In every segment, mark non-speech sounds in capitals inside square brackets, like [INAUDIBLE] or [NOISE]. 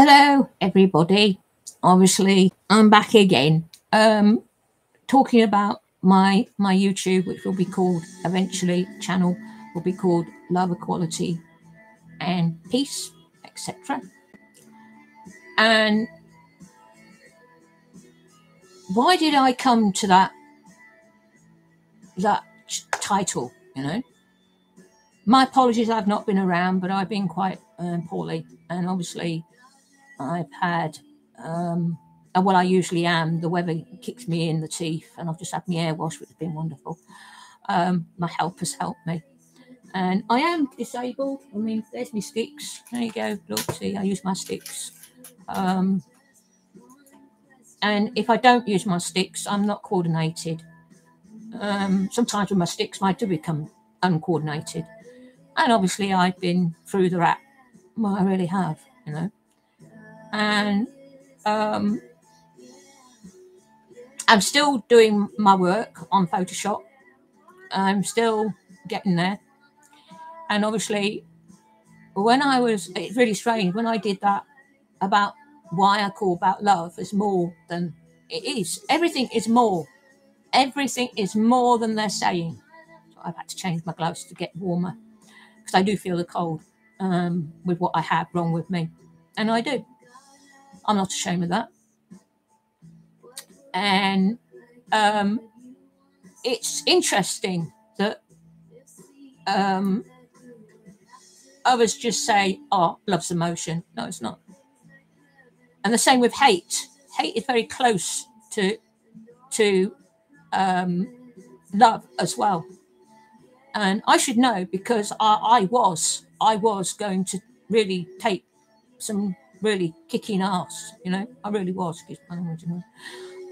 Hello, everybody. Obviously, I'm back again. Um, talking about my my YouTube, which will be called eventually channel will be called Love Equality and Peace, etc. And why did I come to that that title? You know, my apologies. I've not been around, but I've been quite um, poorly, and obviously I've had, um, well, I usually am. The weather kicks me in the teeth, and I've just had my hair washed, which has been wonderful. Um, my help has helped me. And I am disabled. I mean, there's my sticks. There you go. Look, see, I use my sticks. Um, and if I don't use my sticks, I'm not coordinated. Um, sometimes with my sticks, I do become uncoordinated. And obviously, I've been through the rat. Well, I really have, you know and um, I'm still doing my work on Photoshop. I'm still getting there. And obviously, when I was, it's really strange, when I did that about why I call about love is more than it is. Everything is more. Everything is more than they're saying. So I've had to change my gloves to get warmer because I do feel the cold um, with what I have wrong with me. And I do. I'm not ashamed of that. And um, it's interesting that um, others just say, oh, love's emotion. No, it's not. And the same with hate. Hate is very close to to um, love as well. And I should know because I, I was I was going to really take some really kicking ass. You know, I really was.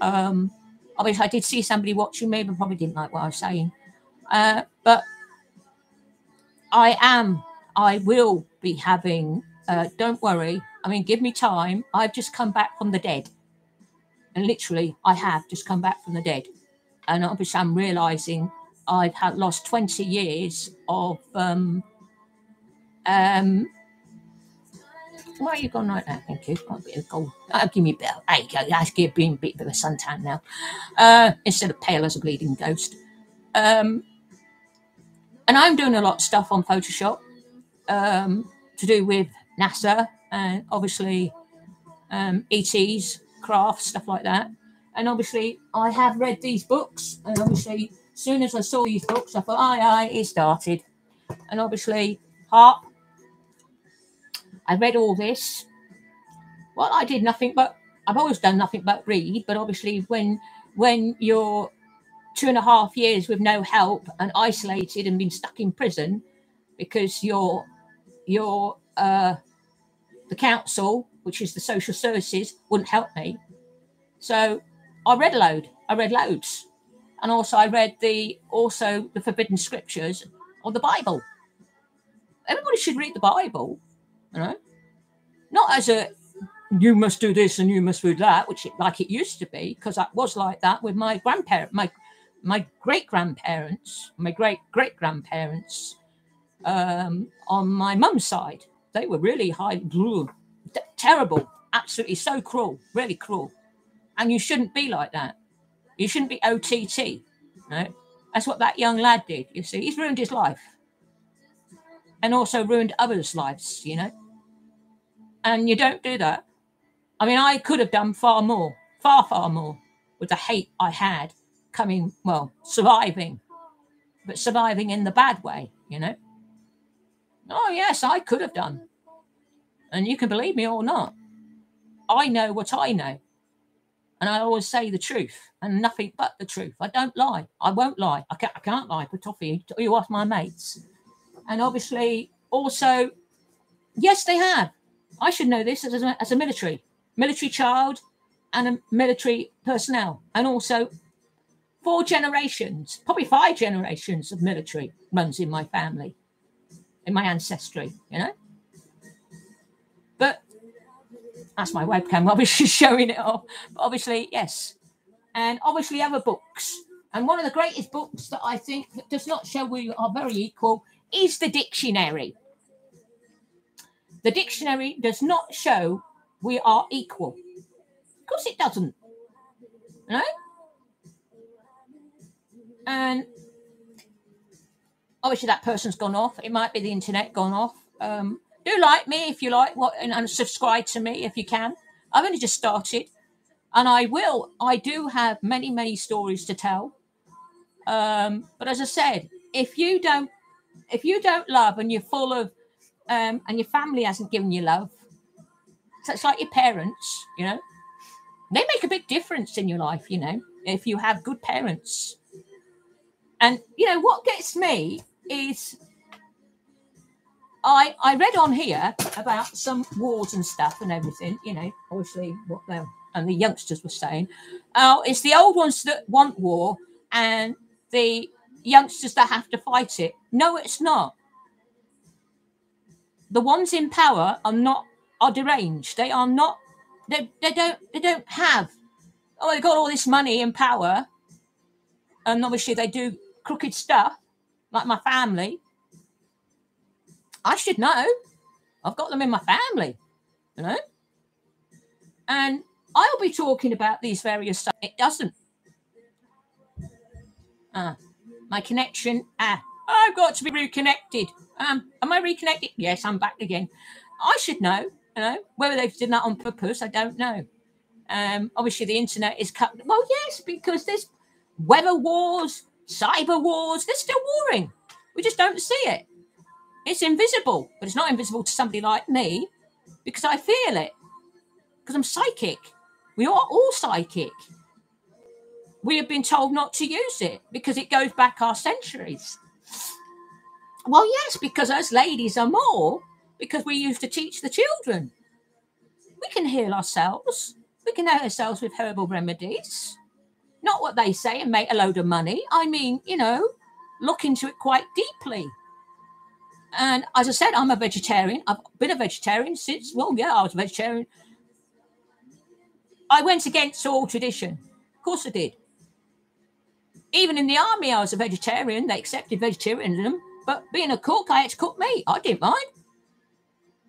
Um, obviously, I did see somebody watching me, but probably didn't like what I was saying. Uh, but I am. I will be having. Uh, don't worry. I mean, give me time. I've just come back from the dead, and literally, I have just come back from the dead. And obviously, I'm realizing I've had lost 20 years of um, um, why are you going like that? Thank you. I'll, bit of gold. I'll give me a bit. There you go. That's being a bit of a suntan now. Uh, instead of pale as a bleeding ghost. Um, and I'm doing a lot of stuff on Photoshop um, to do with NASA and obviously um, ETs, crafts, stuff like that. And obviously, I have read these books. And obviously, as soon as I saw these books, I thought, aye, aye, it started. And obviously, HAARP I read all this. Well, I did nothing but I've always done nothing but read, but obviously when when you're two and a half years with no help and isolated and been stuck in prison because your your uh the council, which is the social services, wouldn't help me. So I read a load. I read loads. And also I read the also the forbidden scriptures or the Bible. Everybody should read the Bible know, not as a you must do this and you must do that, which it, like it used to be, because that was like that with my grandparent, my my great grandparents, my great great grandparents, um, on my mum's side. They were really high, terrible, absolutely so cruel, really cruel. And you shouldn't be like that. You shouldn't be OTT. That's what that young lad did. You see, he's ruined his life and also ruined others' lives, you know. And you don't do that. I mean, I could have done far more, far, far more with the hate I had coming, well, surviving, but surviving in the bad way, you know. Oh, yes, I could have done. And you can believe me or not. I know what I know. And I always say the truth and nothing but the truth. I don't lie. I won't lie. I can't, I can't lie for toffee. You ask my mates. And obviously, also, yes, they have. I should know this as a, as a military, military child and a military personnel. And also, four generations, probably five generations of military runs in my family, in my ancestry, you know? But that's my webcam, [LAUGHS] obviously showing it off. But obviously, yes. And obviously, other books. And one of the greatest books that I think does not show we are very equal is the dictionary. The dictionary does not show we are equal. Of course, it doesn't. Know? And obviously, that person's gone off. It might be the internet gone off. Um, do like me if you like, what, and, and subscribe to me if you can. I've only just started, and I will. I do have many, many stories to tell. Um, but as I said, if you don't, if you don't love and you're full of, um, and your family hasn't given you love, so it's like your parents, you know, they make a big difference in your life, you know, if you have good parents. And you know what gets me is I I read on here about some wars and stuff and everything, you know, obviously what they and the youngsters were saying. Oh, it's the old ones that want war and the youngsters that have to fight it. No, it's not. The ones in power are not are deranged. They are not. They, they don't. They don't have. Oh, they got all this money and power, and obviously they do crooked stuff, like my family. I should know. I've got them in my family, you know. And I'll be talking about these various stuff. It doesn't. Ah, my connection. Ah, I've got to be reconnected. Um, am I reconnected? Yes, I'm back again. I should know. You know whether they've done that on purpose. I don't know. Um, obviously the internet is cut. Well, yes, because there's weather wars, cyber wars. They're still warring. We just don't see it. It's invisible, but it's not invisible to somebody like me because I feel it. Because I'm psychic. We are all psychic. We have been told not to use it because it goes back our centuries. Well, yes, because us ladies are more because we used to teach the children. We can heal ourselves. We can heal ourselves with herbal remedies. Not what they say and make a load of money. I mean, you know, look into it quite deeply. And as I said, I'm a vegetarian. I've been a vegetarian since, well, yeah, I was a vegetarian. I went against all tradition. Of course I did. Even in the army, I was a vegetarian. They accepted vegetarianism. But being a cook, I had to cook meat. I didn't mind.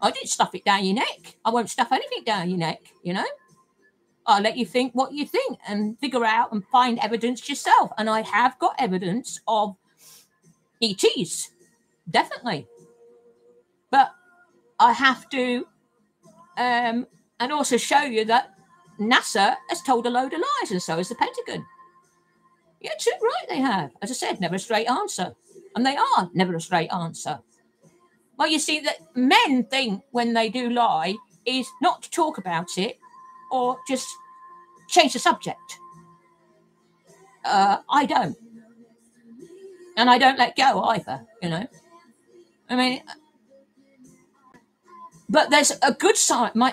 I didn't stuff it down your neck. I won't stuff anything down your neck, you know? I'll let you think what you think and figure out and find evidence yourself. And I have got evidence of ETs, definitely. But I have to, um, and also show you that NASA has told a load of lies, and so has the Pentagon. Yeah, too right, they have. As I said, never a straight answer. And they are never a straight answer. Well, you see, that men think when they do lie is not to talk about it or just change the subject. Uh, I don't. And I don't let go either, you know. I mean, but there's a good side. My,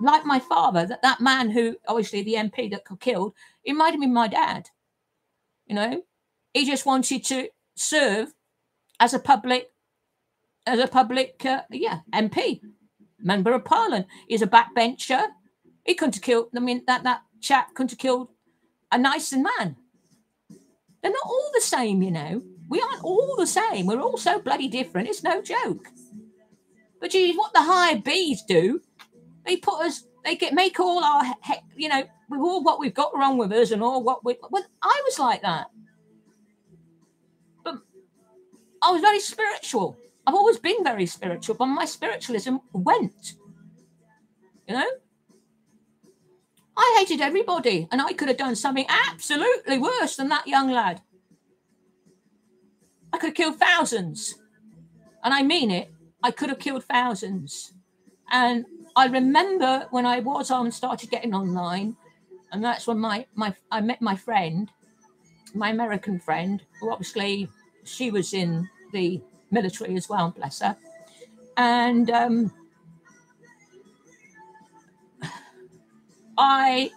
like my father, that that man who obviously the MP that got killed, it might have been my dad. You know, he just wanted to serve as a public as a public, uh, yeah, MP, member of Parliament. He's a backbencher. He couldn't have killed. I mean, that that chap couldn't have killed a nicer man. They're not all the same, you know. We aren't all the same. We're all so bloody different. It's no joke. But geez, what the higher bees do, they put us, they get make all our, you know, with all what we've got wrong with us and all what we. Well, I was like that, I was very spiritual. I've always been very spiritual, but my spiritualism went. You know? I hated everybody, and I could have done something absolutely worse than that young lad. I could have killed thousands. And I mean it. I could have killed thousands. And I remember when I was on, started getting online, and that's when my, my I met my friend, my American friend, who obviously she was in the military as well, bless her. And um, I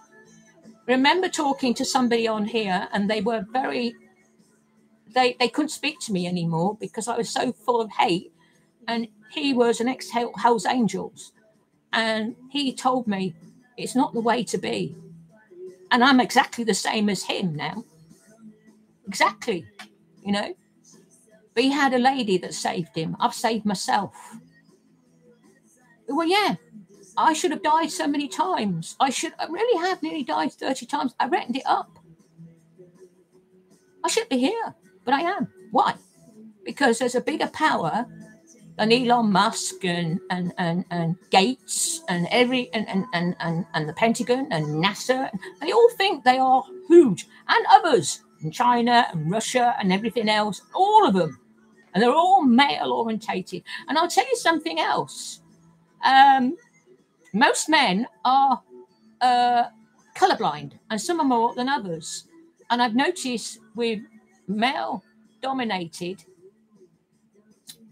remember talking to somebody on here, and they were very, they, they couldn't speak to me anymore because I was so full of hate. And he was an ex Hells Angels. And he told me it's not the way to be. And I'm exactly the same as him now. Exactly. You know, but he had a lady that saved him. I've saved myself. Well, yeah, I should have died so many times. I should I really have nearly died 30 times. I reckoned it up. I shouldn't be here, but I am. Why? Because there's a bigger power than Elon Musk and and and, and Gates and every and, and and and and the Pentagon and NASA. They all think they are huge, and others in China and Russia and everything else. All of them, and they're all male orientated. And I'll tell you something else. Um, most men are uh, colorblind, and some are more than others. And I've noticed with male dominated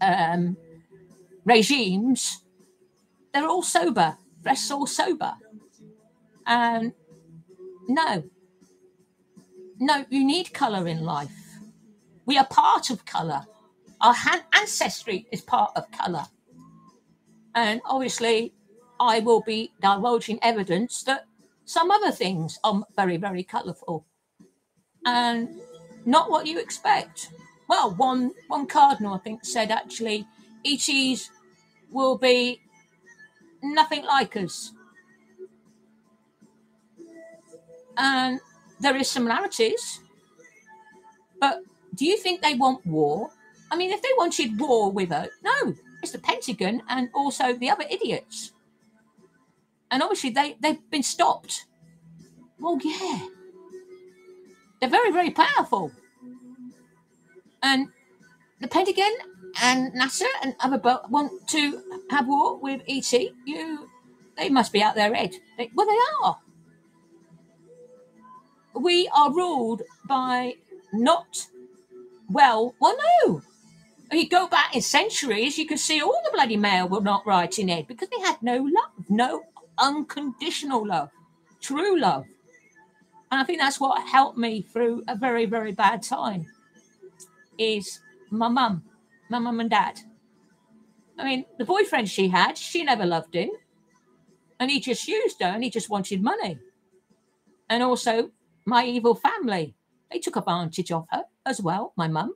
um, regimes, they're all sober, they're all sober. And no, no, you need colour in life. We are part of colour. Our ancestry is part of colour. And obviously, I will be divulging evidence that some other things are very, very colourful and not what you expect. Well, one one cardinal I think said actually ETs will be nothing like us. And there is similarities. But do you think they want war? I mean, if they wanted war with us, no, it's the Pentagon and also the other idiots. And obviously they, they've been stopped. Well, yeah. They're very, very powerful. And the Pentagon and NASA and other boat want to have war with ET. You, they must be out their head. They, well, they are. We are ruled by not well. Well, no. You go back in centuries, you can see all the bloody male were not right in head because they had no love, no unconditional love, true love. And I think that's what helped me through a very, very bad time is my mum, my mum and dad. I mean, the boyfriend she had, she never loved him. And he just used her and he just wanted money. And also my evil family, they took advantage of her as well, my mum.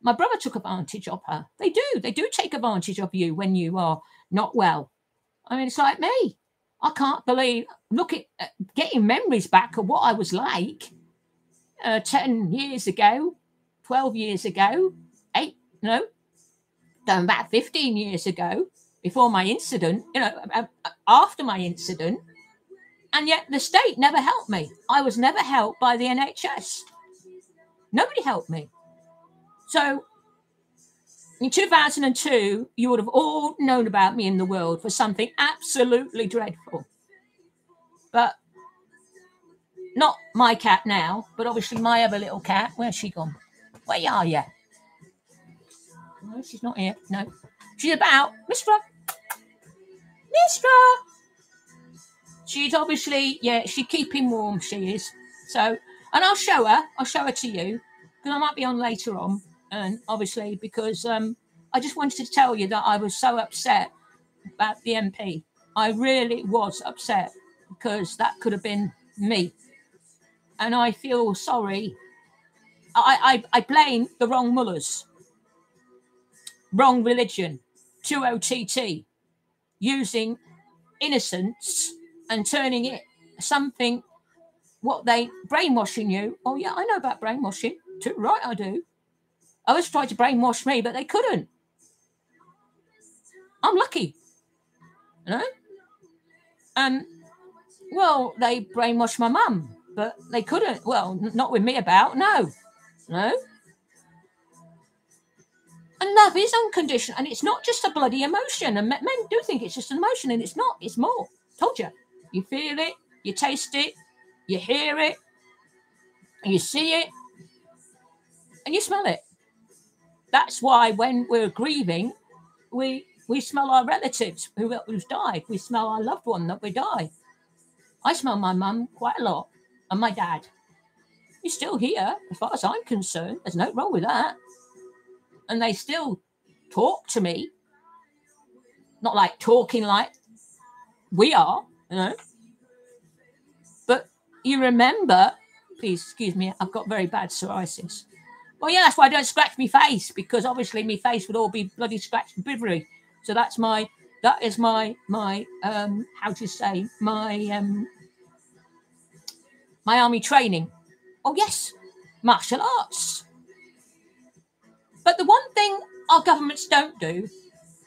My brother took advantage of her. They do. They do take advantage of you when you are not well. I mean, it's like me. I can't believe, look at uh, getting memories back of what I was like uh, 10 years ago, 12 years ago, eight, no, done about 15 years ago before my incident, you know, after my incident. And yet the state never helped me. I was never helped by the NHS. Nobody helped me. So in 2002, you would have all known about me in the world for something absolutely dreadful. But not my cat now, but obviously my other little cat. Where's she gone? Where are you? No, she's not here. No. She's about. Mistra. Mistra. She's obviously, yeah, she's keeping warm, she is. So, and I'll show her. I'll show her to you because I might be on later on and obviously because um, I just wanted to tell you that I was so upset about the MP. I really was upset because that could have been me, and I feel sorry. I I, I blame the wrong mullahs, wrong religion, two OTT, using innocence and turning it something what they brainwashing you. Oh yeah, I know about brainwashing. Too right, I do. Others tried to brainwash me, but they couldn't. I'm lucky. You know? And well, they brainwashed my mum, but they couldn't. Well, not with me about, no. No. And love is unconditional, and it's not just a bloody emotion. And men do think it's just an emotion, and it's not. It's more. Told you. You feel it, you taste it, you hear it, you see it, and you smell it. That's why when we're grieving, we we smell our relatives who, who's died. We smell our loved one that we died. I smell my mum quite a lot and my dad. He's still here, as far as I'm concerned. There's no wrong with that. And they still talk to me. Not like talking like we are, you know. But you remember, please excuse me, I've got very bad psoriasis. Well, yeah, that's why I don't scratch my face because obviously my face would all be bloody scratched and bivery. So that's my That is my my um how to say my um my army training. Oh yes, martial arts. But the one thing our governments don't do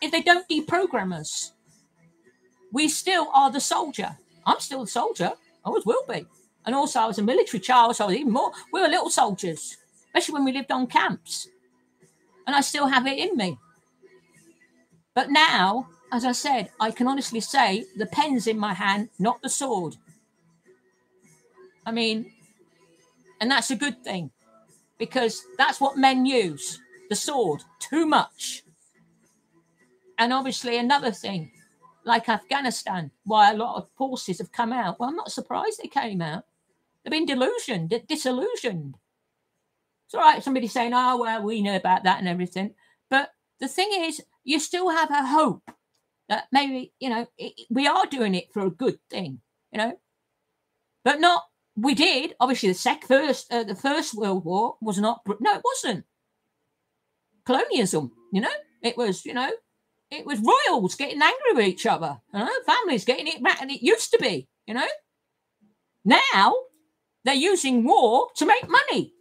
is they don't deprogram us. We still are the soldier. I'm still the soldier. I always will be. And also, I was a military child, so I was even more. We were little soldiers, especially when we lived on camps. And I still have it in me. But now, as I said, I can honestly say the pen's in my hand, not the sword. I mean, and that's a good thing because that's what men use the sword too much. And obviously, another thing like Afghanistan, why a lot of forces have come out. Well, I'm not surprised they came out. They've been delusioned, disillusioned. It's all right, somebody saying, oh, well, we know about that and everything. But the thing is, you still have a hope that maybe, you know, it, we are doing it for a good thing, you know, but not, we did. Obviously, the sec first, uh, the first World War was not, no, it wasn't. Colonialism, you know, it was, you know, it was royals getting angry with each other, you know, families getting it back, and it used to be, you know. Now they're using war to make money.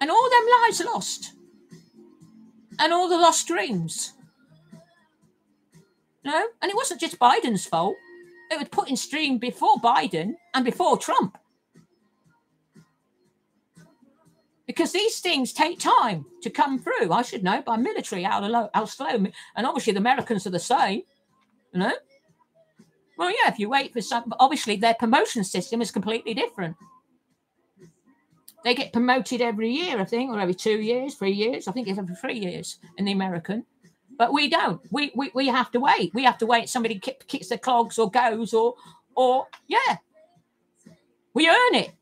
And all them lives lost. And all the lost dreams. You know? And it wasn't just Biden's fault. It was put in stream before Biden and before Trump. Because these things take time to come through. I should know by military how, low, how slow, and obviously the Americans are the same, you know. Well, yeah, if you wait for some, obviously their promotion system is completely different. They get promoted every year, I think, or every two years, three years. I think it's every three years in the American. But we don't. We we, we have to wait. We have to wait. Somebody kicks their clogs or goes or or yeah. We earn it.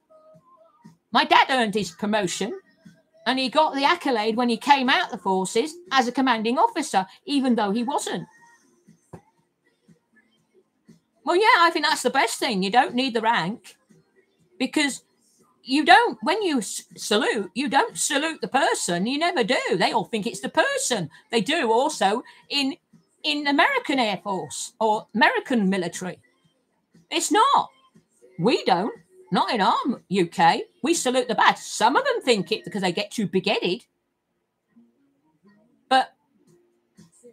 My dad earned his promotion and he got the accolade when he came out the forces as a commanding officer, even though he wasn't. Well, yeah, I think that's the best thing. You don't need the rank because you don't, when you salute, you don't salute the person. You never do. They all think it's the person. They do also in in American Air Force or American military. It's not. We don't. Not in our UK. We salute the badge. Some of them think it because they get too big headed. But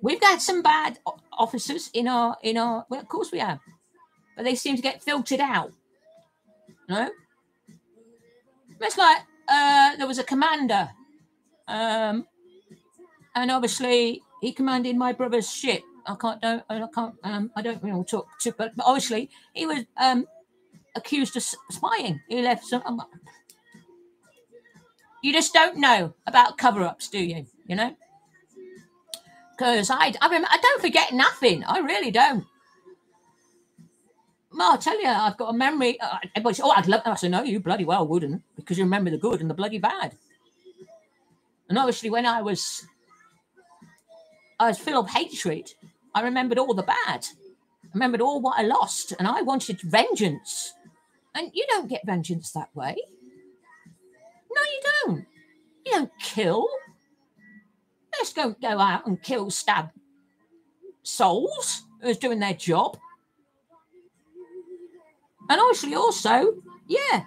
we've got some bad officers in our in our well, of course we have. But they seem to get filtered out. No? It's like uh, there was a commander. Um, and obviously he commanded my brother's ship. I can't don't I can't um I don't really talk to but, but obviously he was um accused of spying. He left some. Um, you just don't know about cover-ups, do you? You know, because I, I, remember, I don't forget nothing. I really don't. Well, I'll tell you, I've got a memory. Uh, everybody says, "Oh, I'd love." that. I said, "No, you bloody well wouldn't, because you remember the good and the bloody bad." And obviously, when I was, I was full of hatred. I remembered all the bad. I remembered all what I lost, and I wanted vengeance. And you don't get vengeance that way. No, you don't. You don't kill. Let's go go out and kill, stab souls who's doing their job. And obviously, also, yeah,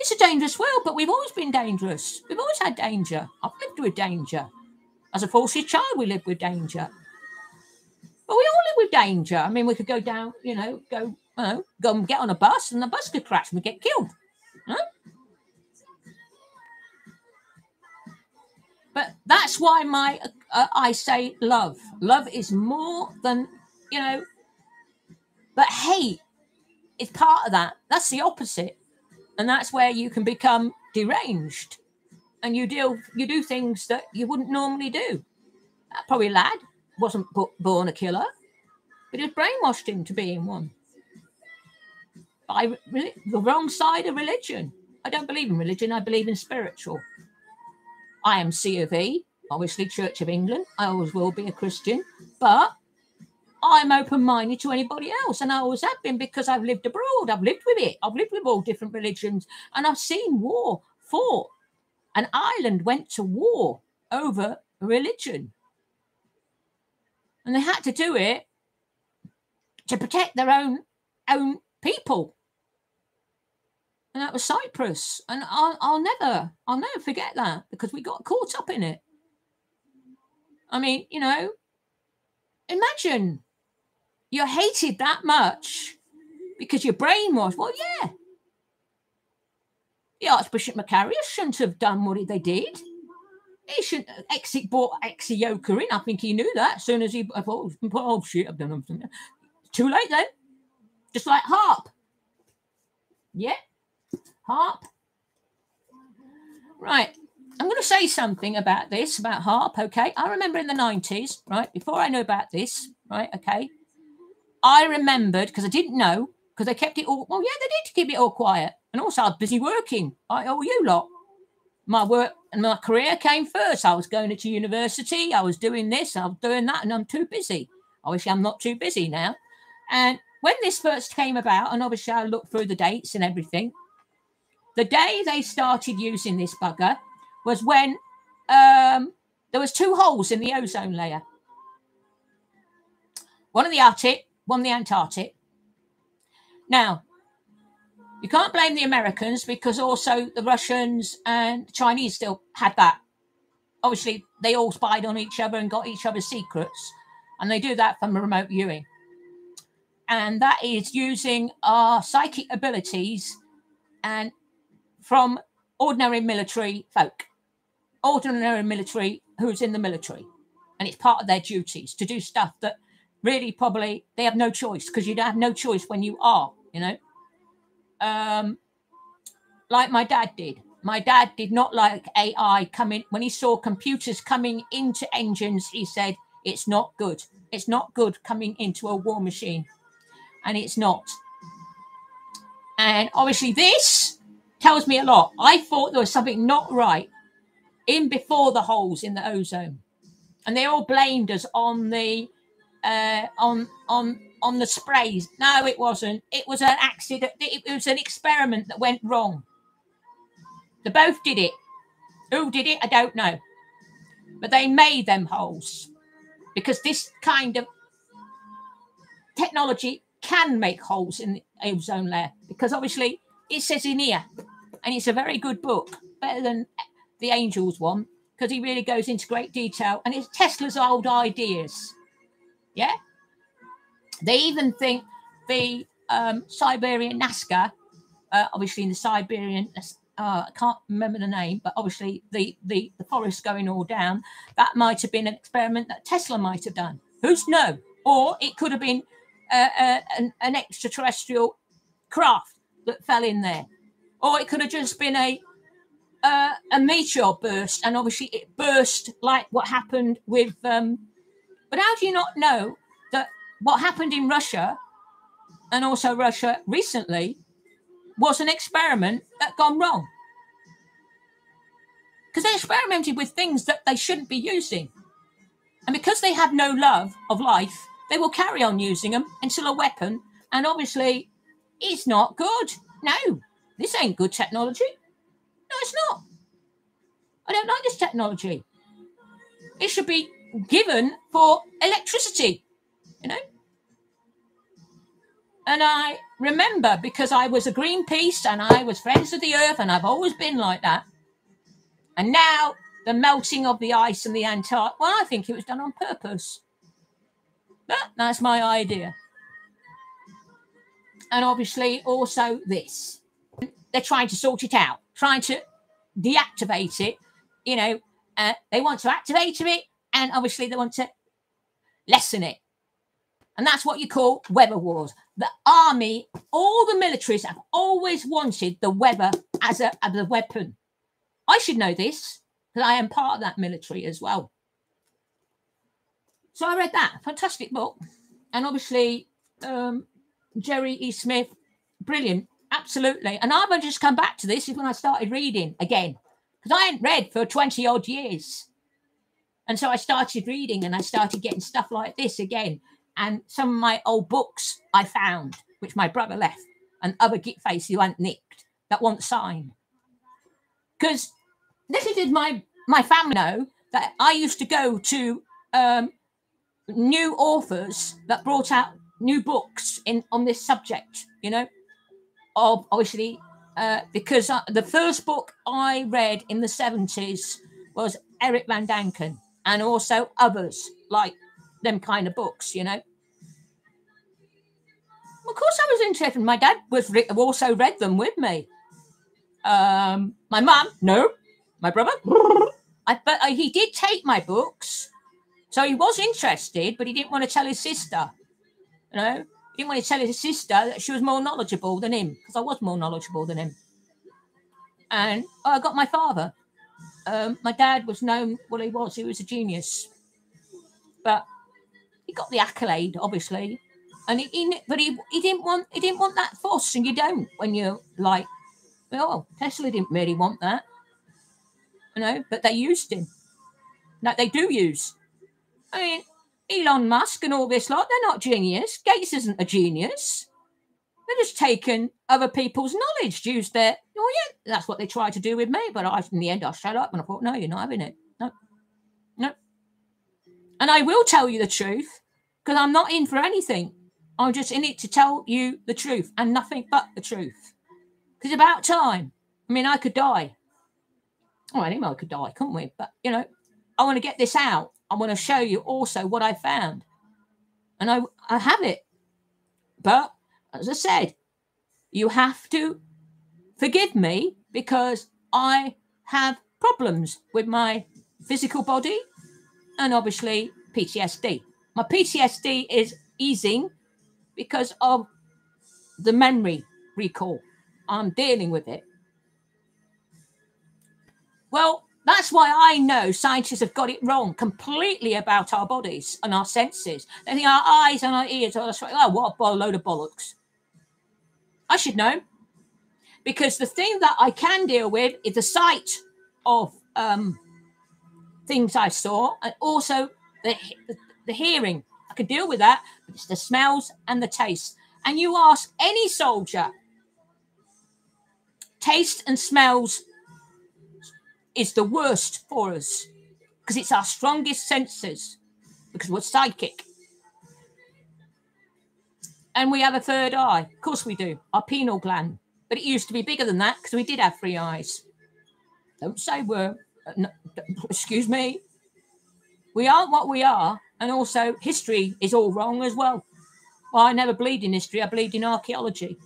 it's a dangerous world, but we've always been dangerous. We've always had danger. I've lived with danger. As a forces child, we lived with danger. But we all live with danger. I mean, we could go down, you know, go you know, go and get on a bus and the bus could crash and we get killed. Huh? But that's why my uh, I say love. Love is more than you know. But hate is part of that. That's the opposite, and that's where you can become deranged, and you deal you do things that you wouldn't normally do. Uh, probably lad wasn't born a killer, but he was brainwashed into being one by the wrong side of religion. I don't believe in religion, I believe in spiritual. I am C of E, obviously Church of England. I always will be a Christian, but I'm open minded to anybody else. And I always have been because I've lived abroad. I've lived with it. I've lived with all different religions and I've seen war fought. An island went to war over religion. and they had to do it to protect their own own people. And that was Cyprus. And I'll, I'll never, I'll never forget that because we got caught up in it. I mean, you know, imagine you're hated that much because your brain was, well, yeah. The Archbishop Makarios shouldn't have done what they did. He shouldn't. Exit bought Exioka in. I think he knew that as soon as he. Oh shit, I've done something. Too late then. Just like HAARP. Yeah. HAARP. Right. I'm going to say something about this, about HAARP, okay? I remember in the 90s, right, before I knew about this, right, okay, I remembered, because I didn't know, because they kept it all, well, yeah, they did keep it all quiet. And also, I was busy working. I owe you lot. My work and my career came first. I was going to university, I was doing this, I was doing that, and I'm too busy. Obviously, I'm not too busy now. And when this first came about, and obviously I looked through the dates and everything, the day they started using this bugger was when um, there was two holes in the ozone layer. One in the Arctic, one in the Antarctic. Now, you can't blame the Americans because also the Russians and the Chinese still had that. Obviously, they all spied on each other and got each other's secrets, and they do that from remote viewing. And that is using our psychic abilities and from ordinary military folk ordinary military who's in the military. And it's part of their duties to do stuff that really probably they have no choice because you have no choice when you are, you know. Um, like my dad did. My dad did not like AI coming when he saw computers coming into engines. He said, It's not good. It's not good coming into a war machine. And it's not. And obviously, this tells me a lot. I thought there was something not right in before the holes in the ozone, and they all blamed us on the uh, on on on the sprays. No, it wasn't. It was an accident. It was an experiment that went wrong. They both did it. Who did it? I don't know. But they made them holes because this kind of technology can make holes in the ozone layer because obviously it says in here, and it's a very good book, better than the Angels one, because he really goes into great detail and it's Tesla's old ideas. Yeah. They even think the um, Siberian Nazca, uh, obviously in the Siberian, uh, I can't remember the name, but obviously the, the, the forest going all down, that might have been an experiment that Tesla might have done. Who's no? Or it could have been uh, uh, an, an extraterrestrial craft that fell in there. Or it could have just been a uh, a meteor burst, and obviously it burst like what happened with. Um, but how do you not know that what happened in Russia and also Russia recently was an experiment that gone wrong? Because they experimented with things that they shouldn't be using. And because they have no love of life, they will carry on using them until a weapon. And obviously, it's not good. No, this ain't good technology. No, it's not. I don't like this technology. It should be given for electricity, you know? And I remember because I was a Greenpeace and I was Friends of the Earth and I've always been like that. And now the melting of the ice in the Antarctic, well, I think it was done on purpose. But that's my idea. And obviously, also this. They're trying to sort it out trying to deactivate it. You know, uh, they want to activate it, and obviously they want to lessen it. And that's what you call weather wars. The army, all the militaries have always wanted the weather as a, as a weapon. I should know this because I am part of that military as well. So I read that fantastic book, and obviously um, Jerry E. Smith, brilliant Absolutely. And I've only just come back to this is when I started reading again, because I hadn't read for 20 odd years. And so I started reading and I started getting stuff like this again. And some of my old books I found, which my brother left, and other git face who hadn't nicked that want signed. Because little did my my family know that I used to go to um, new authors that brought out new books in on this subject. You know, of obviously uh, because uh, the first book I read in the seventies was Erich von Däniken, and also others like them kind of books. You know. Of course, I was interested. My dad was re- also read them with me. Um, my mum, no. My brother, [LAUGHS] I, but uh, he did take my books, so he was interested, but he didn't want to tell his sister. You know, he didn't want to tell his sister that she was more knowledgeable than him because I was more knowledgeable than him. And I got my father. Um, my dad was known well, he was. He was a genius, but he got the accolade, obviously. And he, he but he he didn't want he didn't want that fuss, and you don't when you're like, oh, Tesla didn't really want that you know, but they used him. Like they do use. I mean, Elon Musk and all this lot, they're not genius. Gates isn't a genius. They're just taken other people's knowledge, use their, oh yeah, that's what they tried to do with me. But I, in the end, I shut up and I thought, no, you're not having it. No, no. And I will tell you the truth because I'm not in for anything. I'm just in it to tell you the truth and nothing but the truth. Because about time. I mean, I could die oh, I could die, couldn't we? But you know, I want to get this out. I want to show you also what I found, and I I have it. But as I said, you have to forgive me because I have problems with my physical body and obviously PTSD. My PTSD is easing because of the memory recall. I'm dealing with it. Well, that's why I know scientists have got it wrong completely about our bodies and our senses. They think our eyes and our ears are oh, what a load of bollocks. I should know. Because the thing that I can deal with is the sight of um, things I saw and also the, the, the hearing. I can deal with that, but it's the smells and the taste. And you ask any soldier, taste and smells is the worst for us because it's our strongest senses because we're psychic. And we have a third eye. Of course we do, our pineal gland. But it used to be bigger than that because we did have three eyes. Don't say we're, uh, no, excuse me. We aren't what we are. And also, history is all wrong as well. Well, I never believed in history, I believed in archaeology.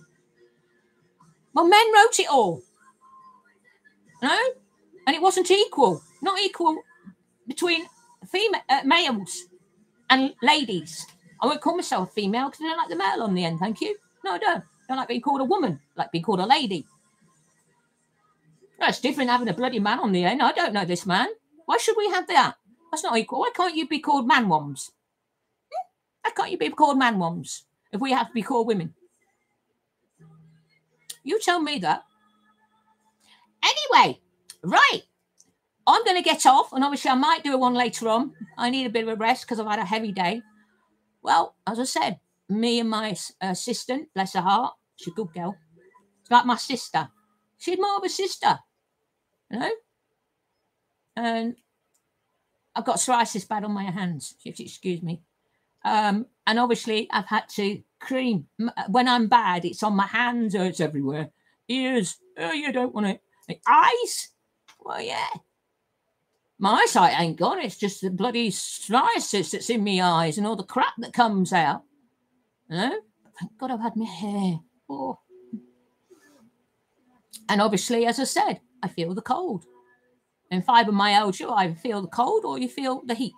Well, men wrote it all. No? And it wasn't equal, not equal between female uh, males and ladies. I won't call myself female because I don't like the male on the end. Thank you. No, I don't. I don't like being called a woman. I like being called a lady. That's different having a bloody man on the end. I don't know this man. Why should we have that? That's not equal. Why can't you be called manwoms? Hmm? Why can't you be called manwoms if we have to be called women? You tell me that. Anyway, Right. I'm going to get off, and obviously I might do one later on. I need a bit of a rest because I've had a heavy day. Well, as I said, me and my assistant, bless her heart, she's a good girl. It's like my sister. She's more of a sister, you know. And I've got psoriasis bad on my hands, if you excuse me. Um, and obviously I've had to cream. When I'm bad, it's on my hands or it's everywhere. Ears, oh, you don't want it. Eyes, well, yeah. My eyesight ain't gone. It's just the bloody psoriasis that's in my eyes and all the crap that comes out. You know? Thank God I've had my hair. Oh. And obviously, as I said, I feel the cold. In fibromyalgia, I feel the cold or you feel the heat.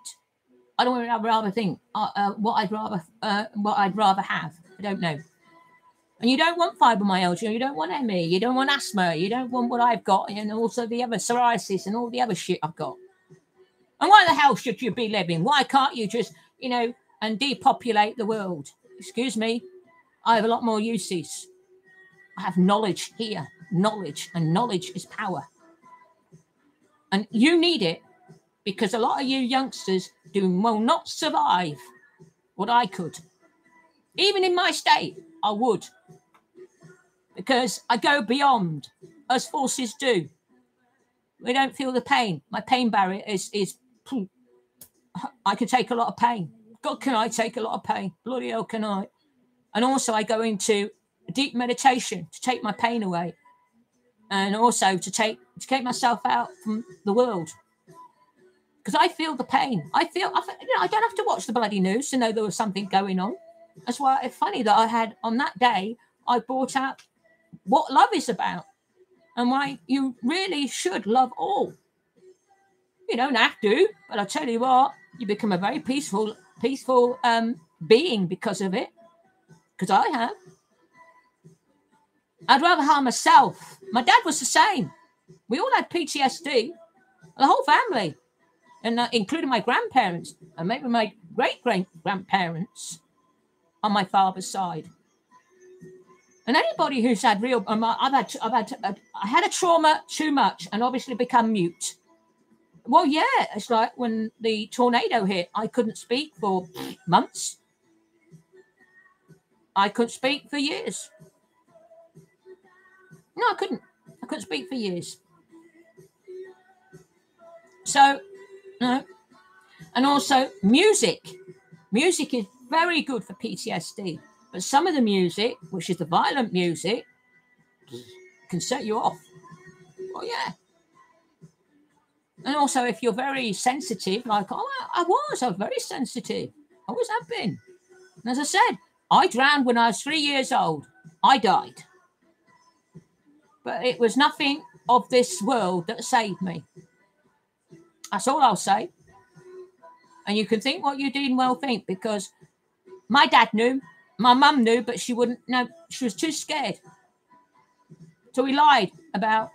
I don't know. I'd rather think uh, uh, what I'd rather uh, what I'd rather have. I don't know. And you don't want fibromyalgia, you don't want ME, you don't want asthma, you don't want what I've got, and also the other psoriasis and all the other shit I've got. And why the hell should you be living? Why can't you just, you know, and depopulate the world? Excuse me, I have a lot more uses. I have knowledge here, knowledge, and knowledge is power. And you need it because a lot of you youngsters do will not survive what I could. Even in my state, I would because I go beyond as forces do. We don't feel the pain. My pain barrier is is I can take a lot of pain. God, can I take a lot of pain? Bloody hell, can I? And also, I go into deep meditation to take my pain away, and also to take to take myself out from the world because I feel the pain. I feel I, you know, I don't have to watch the bloody news to know there was something going on. That's why it's funny that I had on that day I brought up what love is about and why you really should love all. You don't have to, but I tell you what, you become a very peaceful, peaceful um, being because of it. Because I have. I'd rather harm myself. My dad was the same. We all had PTSD, the whole family, and uh, including my grandparents and maybe my great great grandparents on my father's side. And anybody who's had real, um, I've had, I've had, uh, I had a trauma too much, and obviously become mute. Well, yeah, it's like when the tornado hit, I couldn't speak for months. I couldn't speak for years. No, I couldn't. I couldn't speak for years. So, no. And also, music. Music is very good for PTSD. But some of the music, which is the violent music, can set you off. Oh, yeah. And also, if you're very sensitive, like oh, I was, I was very sensitive. I always have been. And as I said, I drowned when I was three years old. I died. But it was nothing of this world that saved me. That's all I'll say. And you can think what you did well think because my dad knew, my mum knew, but she wouldn't know. She was too scared. So we lied about.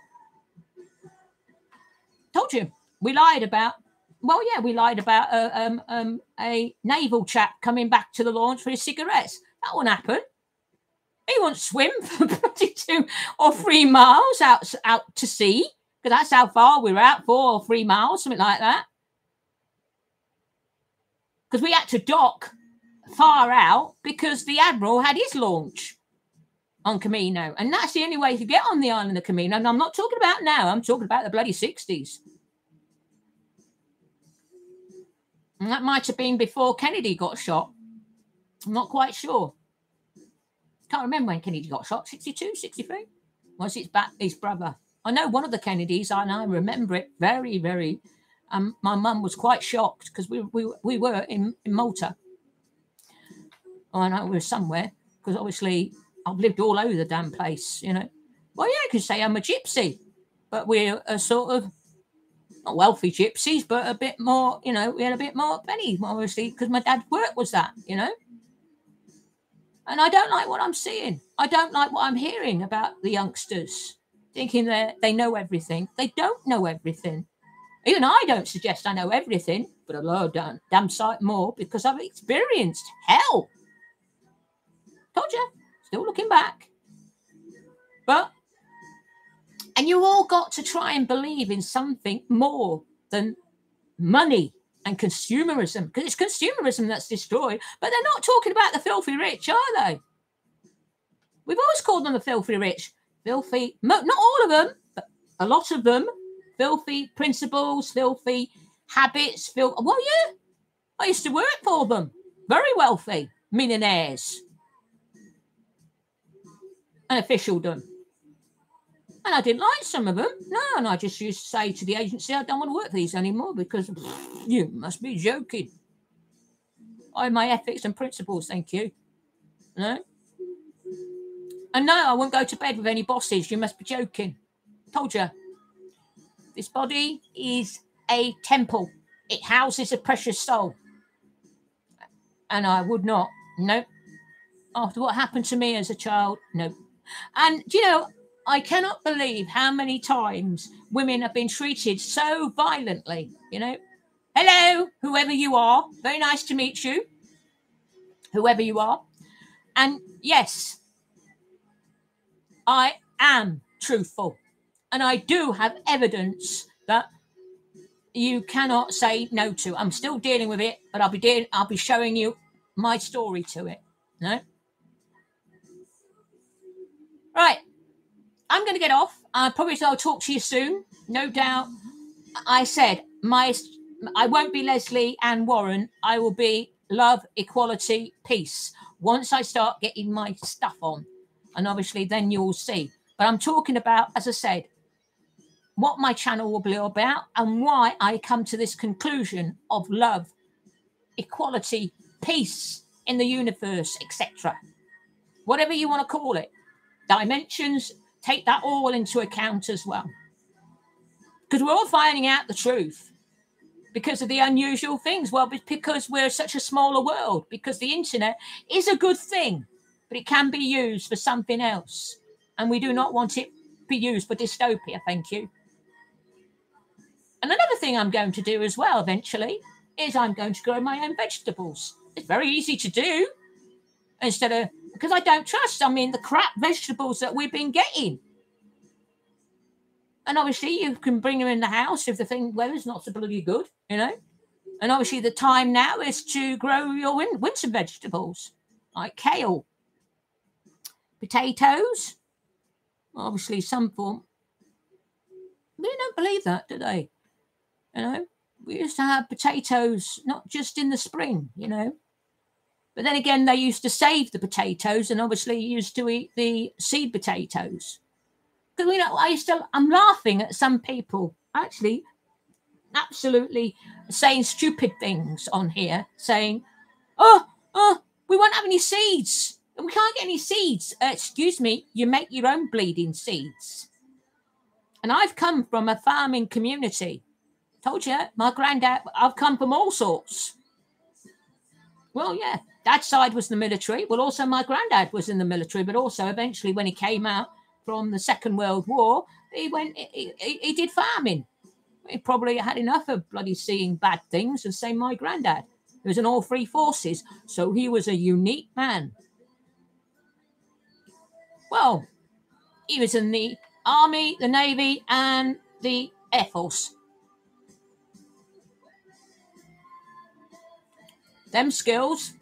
Told you we lied about. Well, yeah, we lied about a, uh, um, um, a naval chap coming back to the launch for his cigarettes. That won't happen. He won't swim [LAUGHS] for two or three miles out out to sea because that's how far we are out, four or three miles, something like that. Because we had to dock far out because the Admiral had his launch on Comino. And that's the only way to get on the island of Comino. And I'm not talking about now, I'm talking about the bloody 60s. And that might have been before Kennedy got shot. I'm not quite sure. Can't remember when Kennedy got shot. 62, 63? Was his his brother? I know one of the Kennedys, and I remember it very, very. Um, my mum was quite shocked because we, we we were in, in Malta. I know we are somewhere because obviously I've lived all over the damn place, you know. Well, yeah, you could say I'm a gypsy, but we're a sort of not wealthy gypsies, but a bit more, you know, we had a bit more penny, obviously, because my dad's work was that, you know. And I don't like what I'm seeing. I don't like what I'm hearing about the youngsters thinking that they know everything. They don't know everything. Even I don't suggest I know everything, but a lot damn, damn sight more because I've experienced hell. Told you, still looking back. But and you all got to try and believe in something more than money and consumerism, because it's consumerism that's destroyed. But they're not talking about the filthy rich, are they? We've always called them the filthy rich. Filthy, not all of them, but a lot of them. Filthy principles, filthy habits, fil- well, yeah. I used to work for them. Very wealthy, millionaires. And officialdom. And I didn't like some of them. No, and I just used to say to the agency, I don't want to work for these anymore because pff, [SNIFFS] you must be joking. I my ethics and principles, thank you. No? And no, I won't go to bed with any bosses. You must be joking. Told you. This body is a temple. It houses a precious soul. And I would not. No. After what happened to me as a child, no. And you know, I cannot believe how many times women have been treated so violently. You know, hello, whoever you are, very nice to meet you, whoever you are. And yes, I am truthful. And I do have evidence that you cannot say no to. I'm still dealing with it, but I'll be dealing, I'll be showing you my story to it. No? Right. I'm going to get off. I promise I'll talk to you soon. No doubt. I said my I won't be Lesleyann Warren. I will be love, equality, peace. Once I start getting my stuff on, and obviously then you'll see. But I'm talking about, as I said, what my channel will be about and why I come to this conclusion of love, equality, peace in the universe, etc. Whatever you want to call it, dimensions, take that all into account as well. Because we're all finding out the truth because of the unusual things. Well, because we're such a smaller world, because the internet is a good thing, but it can be used for something else. And we do not want it be used for dystopia. Thank you. And another thing I'm going to do as well eventually is I'm going to grow my own vegetables. It's very easy to do instead of because I don't trust, I mean, the crap vegetables that we've been getting. And obviously, you can bring them in the house if the thing weather's not so bloody good, you know. And obviously, the time now is to grow your win- winter vegetables like kale, potatoes, obviously, some form. They don't believe that, do they? You know, we used to have potatoes not just in the spring, you know. But then again, they used to save the potatoes and obviously used to eat the seed potatoes. Because you know, I used to, I'm laughing at some people actually absolutely saying stupid things on here, saying, "Oh, oh, we won't have any seeds. We can't get any seeds." Uh, excuse me, you make your own bleeding seeds. And I've come from a farming community. Told you, my granddad. I've come from all sorts. Well, yeah, that side was the military. Well, also my granddad was in the military, but also eventually when he came out, from the Second World War, he went, he, he, he did farming. He probably had enough of bloody seeing bad things, and same my granddad. He was in all three forces, so he was a unique man. Well, he was in the Army, the Navy, and the Air Force. Them skills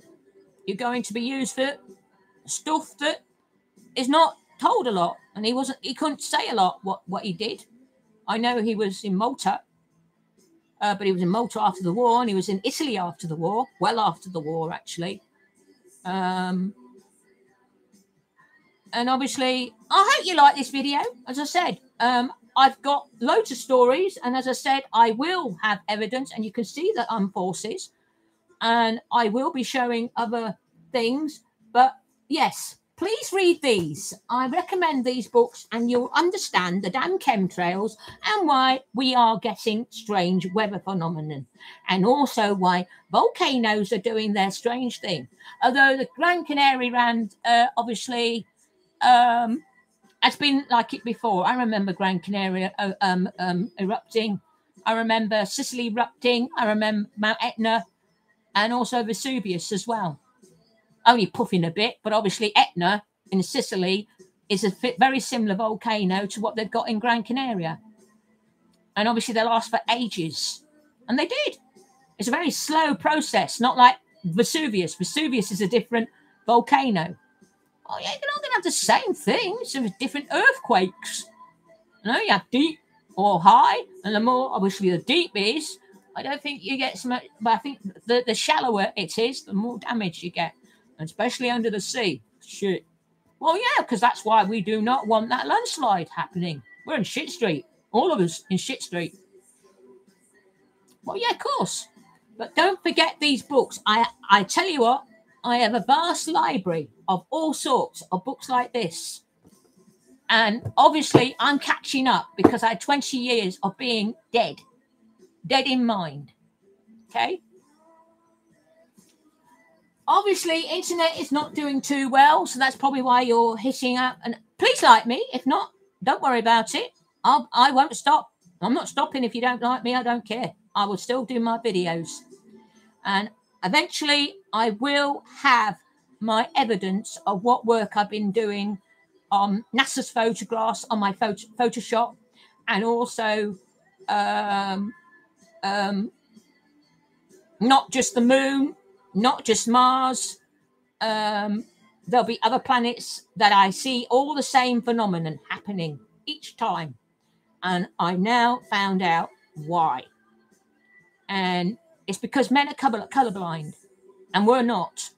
you're going to be used for stuff that is not told a lot. And he wasn't he couldn't say a lot what what he did. I know he was in malta uh, but he was in malta after the war and he was in italy after the war well after the war actually. Um, and obviously i hope you like this video. As i said um, i've got loads of stories and as i said i will have evidence and you can see that i'm forces and i will be showing other things but yes Please read these. I recommend these books, and you'll understand the damn chemtrails and why we are getting strange weather phenomenon, and also why volcanoes are doing their strange thing. Although the Gran Canaria Rand, uh, obviously, um, it's been like it before. I remember Gran Canaria uh, um, um, erupting. I remember Sicily erupting. I remember Mount Etna, and also Vesuvius as well only puffing a bit, but obviously Etna in Sicily is a very similar volcano to what they've got in Gran Canaria. And obviously they last for ages. And they did. It's a very slow process, not like Vesuvius. Vesuvius is a different volcano. Oh, yeah, you're not going to have the same thing. It's different earthquakes. You know, you have deep or high, and the more obviously the deep is, I don't think you get so much, but I think the, the shallower it is, the more damage you get and especially under the sea. Shit. Well, yeah, because that's why we do not want that landslide happening. We're in shit street. All of us in shit street. Well, yeah, of course. But don't forget these books. I I tell you what, I have a vast library of all sorts of books like this. And obviously, I'm catching up because I had 20 years of being dead, dead in mind. Okay? Obviously internet is not doing too well so that's probably why you're hitting up and please like me. If not don't worry about it. I'll, i won't stop. I'm not stopping. If you don't like me i don't care. I will still do my videos. And eventually i will have my evidence of what work i've been doing on nasa's photographs on my photo, photoshop and also um, um, not just the moon not just Mars. Um, there'll be other planets that I see all the same phenomenon happening each time. And I now found out why. And it's because men are color, colorblind. and we're not.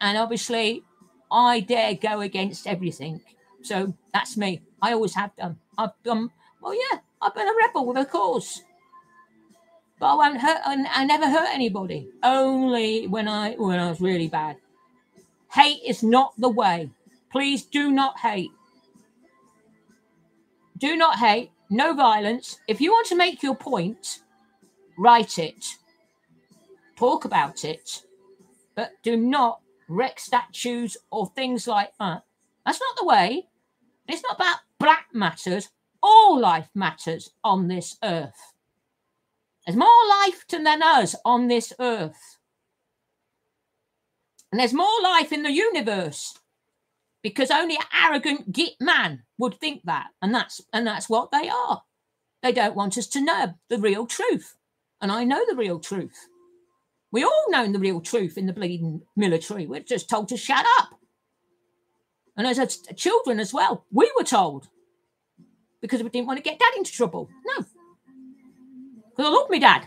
And obviously, I dare go against everything. So that's me. I always have done. I've done, well, yeah, I've been a rebel with a cause. But I won't hurt, I, never hurt anybody. Only when I when I was really bad. Hate is not the way. Please do not hate. Do not hate. No violence. If you want to make your point, write it. Talk about it. But do not wreck statues or things like that. That's not the way. It's not about black matters. All life matters on this earth. There's more life than us on this earth. And there's more life in the universe because only an arrogant git man would think that. And that's and that's what they are. They don't want us to know the real truth. And I know the real truth. We all know the real truth in the bleeding military. We're just told to shut up. And as a, children as well, we were told because we didn't want to get dad into trouble. No. Because I love my dad.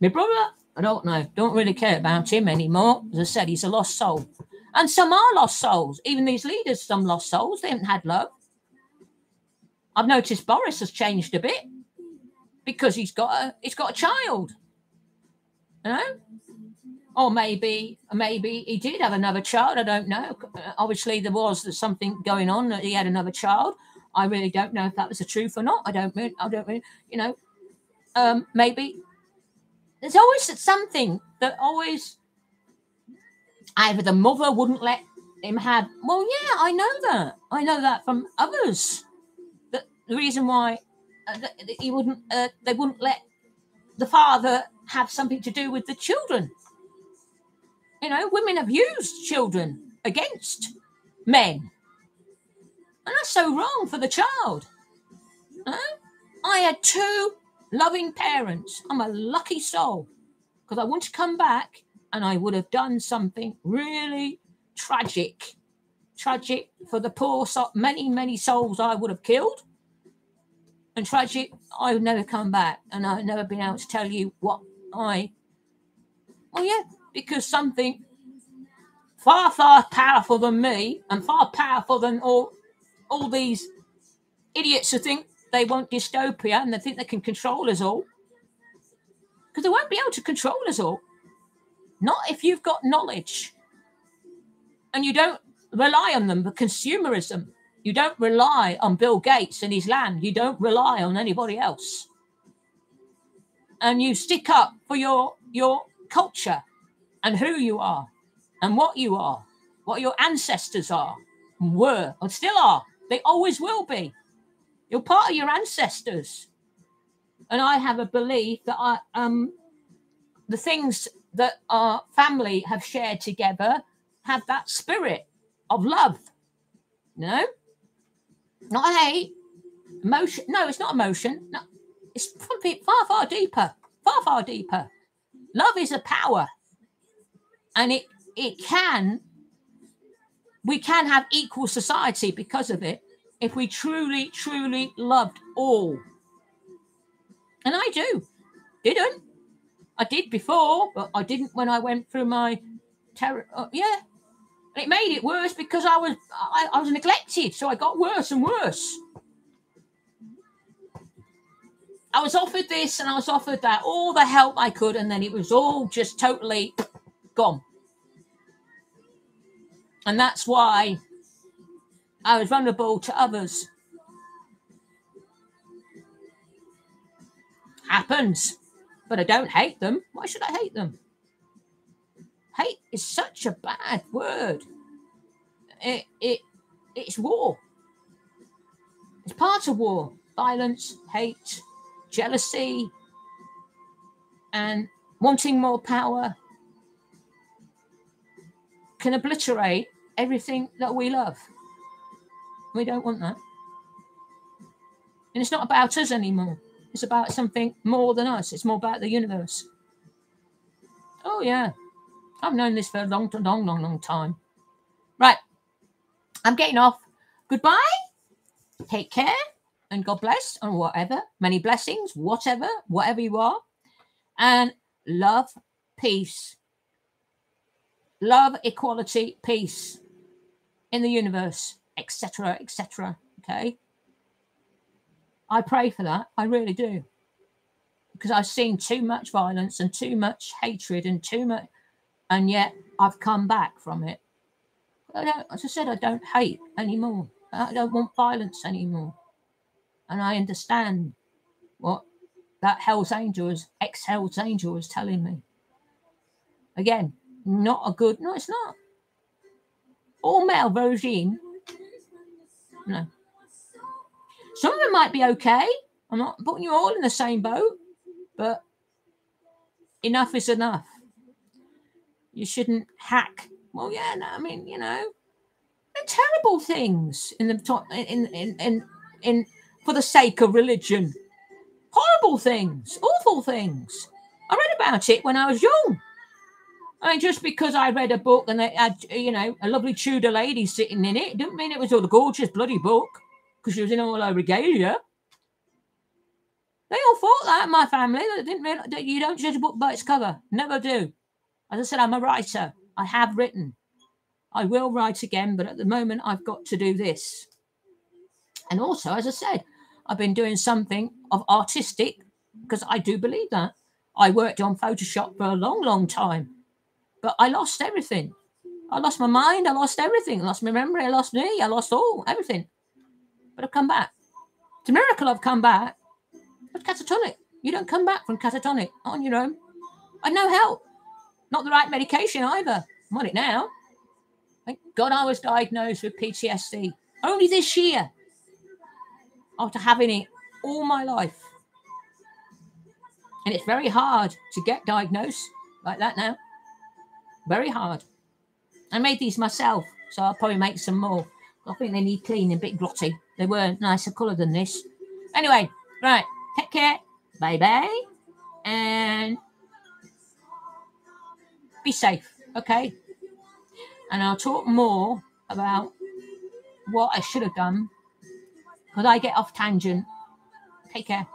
My brother, I don't know, don't really care about him anymore. As I said, he's a lost soul. And some are lost souls. Even these leaders, some lost souls, they haven't had love. I've noticed Boris has changed a bit because he's got a he's got a child. You know? Or maybe maybe he did have another child. I don't know. Obviously, there was something going on that he had another child. I really don't know if that was the truth or not. I don't I don't you know. Um, maybe there's always something that always either the mother wouldn't let him have. Well, yeah, I know that. I know that from others. That the reason why uh, he wouldn't, uh, they wouldn't let the father have something to do with the children. You know, women have used children against men, and that's so wrong for the child. I had two loving parents. I'm a lucky soul because I want to come back and I would have done something really tragic, tragic for the poor, so- many, many souls I would have killed. And tragic, I would never come back and I've never been able to tell you what I, well, yeah, because something far, far powerful than me and far powerful than all, all these idiots who think they want dystopia and they think they can control us all. Because they won't be able to control us all. Not if you've got knowledge and you don't rely on them, but consumerism. You don't rely on Bill Gates and his land. You don't rely on anybody else. And you stick up for your your culture and who you are and what you are, what your ancestors are, were, and still are. They always will be. You're part of your ancestors. And I have a belief that I um the things that our family have shared together have that spirit of love. No, not hate, emotion. No, it's not emotion. No, it's far, far deeper, far, far deeper. Love is a power, and it it can. We can have equal society because of it if we truly, truly loved all. And I do. Didn't I did before, but I didn't when I went through my terror. Uh, yeah, and it made it worse because I was I, I was neglected, so I got worse and worse. I was offered this and I was offered that, all the help I could, and then it was all just totally gone. And that's why I was vulnerable to others. Happens but I don't hate them. Why should I hate them? Hate is such a bad word. It, it, it's war. It's part of war. Violence, hate, jealousy, and wanting more power can obliterate everything that we love. We don't want that. And it's not about us anymore. It's about something more than us. It's more about the universe. Oh yeah, I've known this for a long, long, long, long time. Right, I'm getting off. Goodbye. Take care and God bless and whatever. Many blessings, whatever, whatever you are. And love, peace, love, equality, peace in the universe, etc., etc. Okay. I pray for that. I really do. Because I've seen too much violence and too much hatred and too much, and yet I've come back from it. I don't, as I said, I don't hate anymore. I don't want violence anymore. And I understand what that Hell's Angel is, ex Hell's Angel is telling me. Again, not a good, no, it's not. All male regime. No. Some of them might be okay. I'm not putting you all in the same boat, but enough is enough. You shouldn't hack. Well, yeah, no, I mean, you know, terrible things in the top, in in in in for the sake of religion. Horrible things, awful things. I read about it when I was young. I mean, just because I read a book and it had, you know, a lovely Tudor lady sitting in it, didn't mean it was all the gorgeous bloody book because she was in all her regalia. They all thought that my family. They didn't that you don't judge a book by its cover. Never do. As I said, I'm a writer. I have written. I will write again, but at the moment I've got to do this. And also, as I said, I've been doing something of artistic because I do believe that. I worked on Photoshop for a long, long time, but I lost everything. I lost my mind. I lost everything. I lost my memory. I lost me. I lost all, everything. But I've come back. It's a miracle I've come back. But catatonic. You don't come back from catatonic on your own. I had no help. Not the right medication either. I'm on it now. Thank God I was diagnosed with PTSD only this year after having it all my life. And it's very hard to get diagnosed like that now. Very hard. I made these myself, so I'll probably make some more. I think they need cleaning, a bit grotty. They were nicer colour than this. Anyway, right. Take care. Bye bye. And be safe. Okay and I'll talk more about what I should have done because I get off tangent. Take care.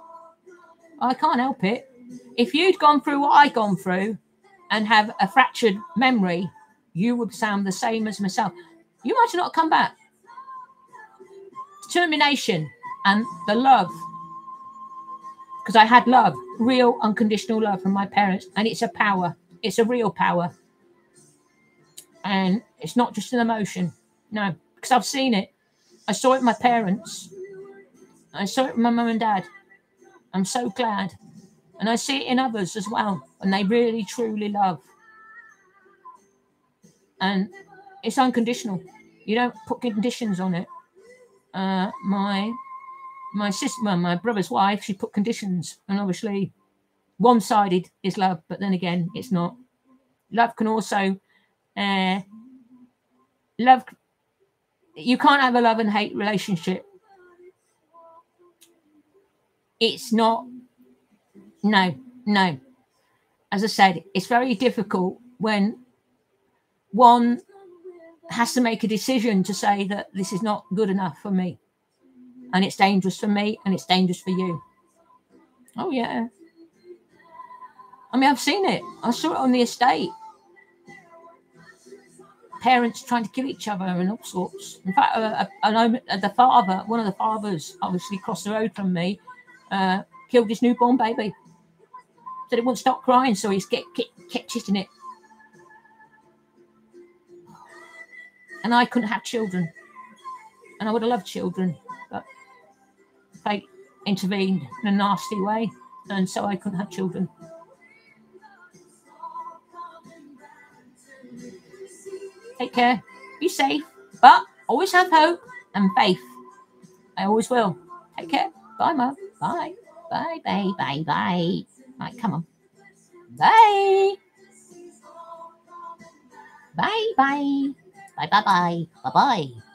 I can't help it. If you'd gone through what I've gone through and have a fractured memory, you would sound the same as myself. You might not come back. Determination and the love. Because I had love, real unconditional love from my parents, and it's a power. It's a real power. And it's not just an emotion. No, because I've seen it. I saw it with my parents. I saw it with my mum and dad. I'm so glad. And I see it in others as well and they really truly love. And it's unconditional. You don't put conditions on it. Uh, my my sister, my brother's wife, she put conditions, and obviously, one-sided is love, but then again, it's not. Love can also uh, love you can't have a love and hate relationship it's not no no. As i said it's very difficult when one has to make a decision to say that this is not good enough for me and it's dangerous for me and it's dangerous for you. Oh yeah. I mean i've seen it. I saw it on the estate. Parents trying to kill each other and all sorts. In fact, uh, I know the father, one of the fathers, obviously crossed the road from me, uh, killed his newborn baby. Said it wouldn't stop crying, so he's kept, kept, kept hitting it. And I couldn't have children. And I would have loved children, but fate intervened in a nasty way, and so I couldn't have children. Take care. Be safe. But always have hope and faith. I always will. Take care. Bye, Mum. Bye. Bye, bye, bye, bye. Right, come on. Bye. Bye, bye. Bye, bye, bye. Bye, bye.